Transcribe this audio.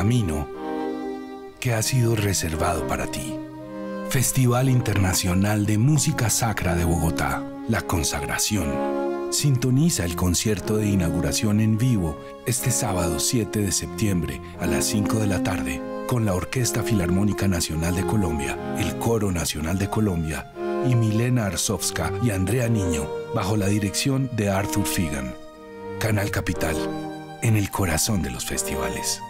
camino que ha sido reservado para ti. Festival Internacional de Música Sacra de Bogotá, La Consagración. Sintoniza el concierto de inauguración en vivo este sábado 7 de septiembre a las 5 de la tarde con la Orquesta Filarmónica Nacional de Colombia, el Coro Nacional de Colombia y Milena Arsovska y Andrea Niño, bajo la dirección de Arthur Figan. Canal Capital, en el corazón de los festivales.